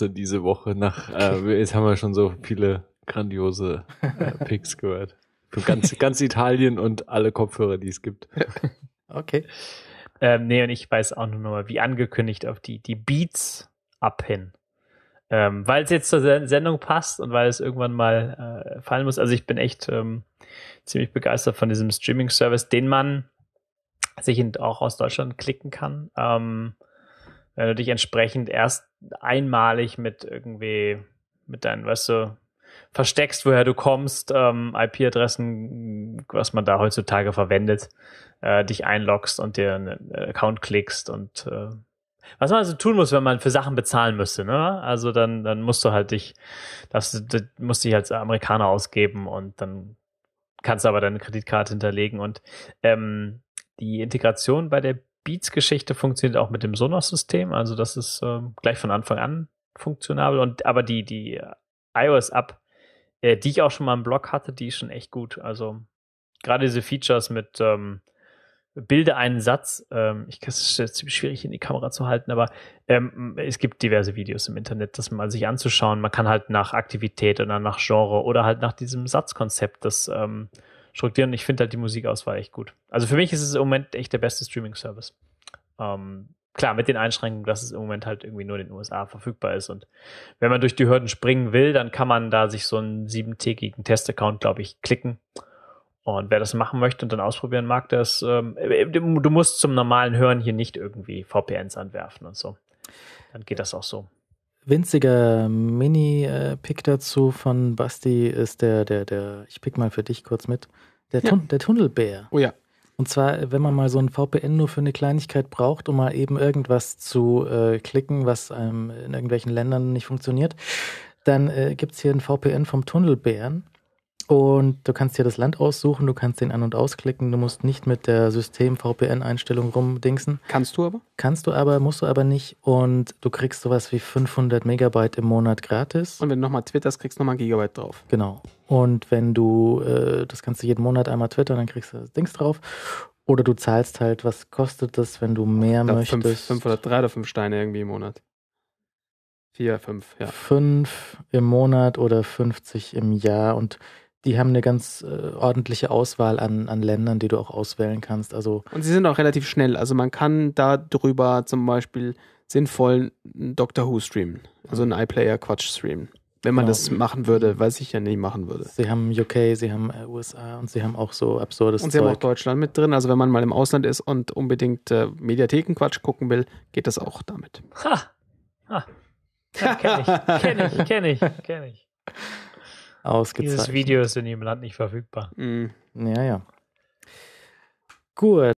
also diese Woche nach, äh, jetzt haben wir schon so viele grandiose äh, Picks gehört. Für ganz, ganz Italien und alle Kopfhörer, die es gibt. Okay. Ähm, nee, und ich weiß auch nur noch, wie angekündigt, auf die, die Beats ab hin. Ähm, weil es jetzt zur Sen- Sendung passt und weil es irgendwann mal äh, fallen muss. Also ich bin echt ähm, ziemlich begeistert von diesem Streaming-Service, den man sich auch aus Deutschland klicken kann. Ähm, wenn du dich entsprechend erst einmalig mit irgendwie, mit deinen, weißt du, versteckst, woher du kommst, ähm, IP-Adressen, was man da heutzutage verwendet, äh, dich einloggst und dir einen Account klickst und äh, was man also tun muss, wenn man für Sachen bezahlen müsste, ne? Also dann, dann musst du halt dich, das, das musst dich als Amerikaner ausgeben und dann kannst du aber deine Kreditkarte hinterlegen und ähm, die Integration bei der Beats-Geschichte funktioniert auch mit dem Sonos-System, also das ist ähm, gleich von Anfang an funktionabel und aber die die iOS-App, äh, die ich auch schon mal im Blog hatte, die ist schon echt gut. Also gerade diese Features mit ähm, bilde einen Satz, ähm, ich das ist ziemlich schwierig in die Kamera zu halten, aber ähm, es gibt diverse Videos im Internet, das mal sich anzuschauen. Man kann halt nach Aktivität oder nach Genre oder halt nach diesem Satzkonzept das ähm, strukturieren. Ich finde halt die Musikauswahl echt gut. Also für mich ist es im Moment echt der beste Streaming-Service. Ähm, klar, mit den Einschränkungen, dass es im Moment halt irgendwie nur in den USA verfügbar ist. Und wenn man durch die Hürden springen will, dann kann man da sich so einen siebentägigen Testaccount, glaube ich, klicken. Und wer das machen möchte und dann ausprobieren mag, das, ähm, du musst zum normalen Hören hier nicht irgendwie VPNs anwerfen und so. Dann geht das auch so. Winziger Mini-Pick dazu von Basti ist der, der, der, ich pick mal für dich kurz mit, der, Ja. Tun der Tunnelbär. Oh ja. Und zwar, wenn man mal so ein VPN nur für eine Kleinigkeit braucht, um mal eben irgendwas zu äh, klicken, was einem in irgendwelchen Ländern nicht funktioniert, dann äh, gibt's hier ein VPN vom Tunnelbären. Und du kannst dir das Land aussuchen, du kannst den an- und ausklicken, du musst nicht mit der System-VPN-Einstellung rumdingsen. Kannst du aber? Kannst du aber, musst du aber nicht. Und du kriegst sowas wie 500 Megabyte im Monat gratis. Und wenn du nochmal twitterst, kriegst du nochmal ein Gigabyte drauf. Genau. Und wenn du, äh, das kannst du jeden Monat einmal twittern, dann kriegst du das Dings drauf. Oder du zahlst halt, was kostet das, wenn du mehr glaub, möchtest? fünf, fünf oder drei oder fünf Steine irgendwie im Monat. Vier, fünf, ja. Fünf im Monat oder 50 im Jahr. Und die haben eine ganz äh, ordentliche Auswahl an, an Ländern, die du auch auswählen kannst. Also Und sie sind auch relativ schnell. Also man kann da drüber zum Beispiel sinnvoll einen Doctor Who streamen. Also einen iPlayer-Quatsch streamen. Wenn man Genau. das machen würde, was ich ja nie machen würde. sie haben UK, sie haben äh, USA und sie haben auch so absurdes Und sie haben auch Zeug. Deutschland mit drin. Also wenn man mal im Ausland ist und unbedingt äh, Mediatheken-Quatsch gucken will, geht das auch damit. Ha! ha. Ja, kenn ich, kenn ich, kenn ich, kenn ich. Ausgezeichnet. Dieses Video ist in ihrem Land nicht verfügbar. Mm. Ja, ja. Gut.